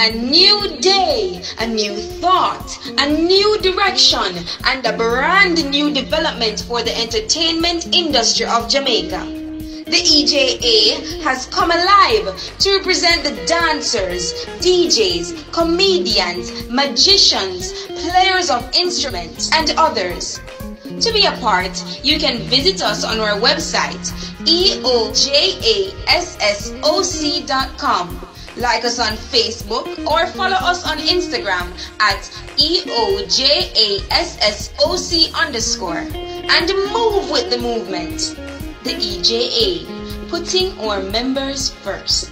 A new day, a new thought, a new direction, and a brand new development for the entertainment industry of Jamaica. The EJA has come alive to represent the dancers, DJs, comedians, magicians, players of instruments, and others. To be a part, you can visit us on our website, eojassoc.com like us on Facebook or follow us on Instagram at EOJASSOC underscore and move with the movement. The EJA, putting our members first.